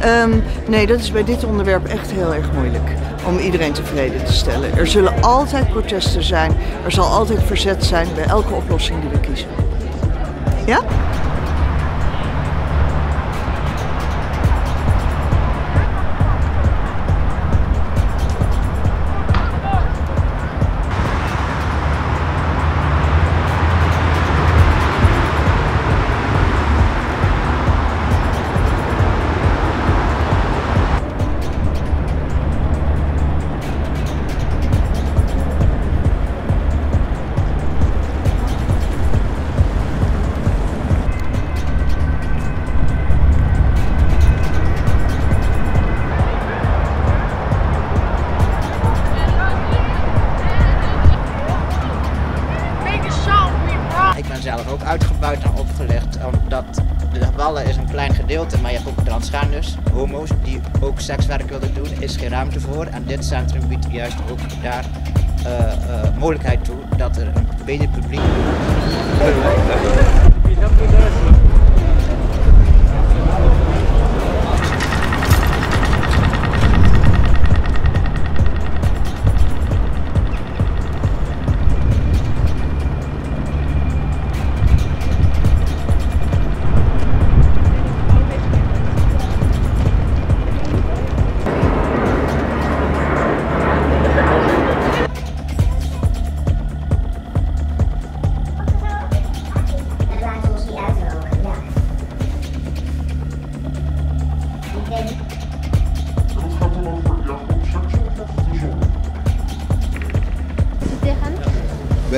Ehm, nee, dat is bij dit onderwerp echt heel erg moeilijk om iedereen tevreden te stellen. Er zullen altijd protesten zijn, er zal altijd verzet zijn bij elke oplossing die we kiezen. Ja? Ook uitgebuit en opgelegd, omdat de Wallen is een klein gedeelte, maar je hebt ook transgenders, homo's, die ook sekswerk willen doen, is geen ruimte voor. En dit centrum biedt juist ook daar eh, eh, mogelijkheid toe dat er een breder publiek...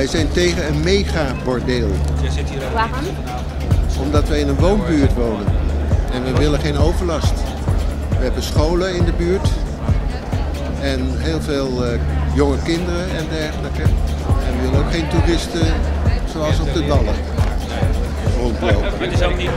Wij zijn tegen een megabordeel. Waarom? Omdat wij in een woonbuurt wonen. En we willen geen overlast. We hebben scholen in de buurt. En heel veel eh, jonge kinderen en dergelijke. En we willen ook geen toeristen zoals op de Dallen rondlopen. Het is ook niet.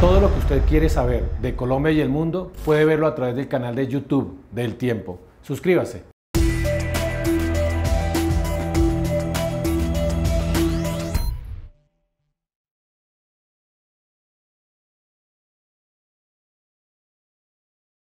Todo lo que usted quiere saber de Colombia y el mundo puede verlo a través del canal de YouTube del Tiempo. Suscríbase.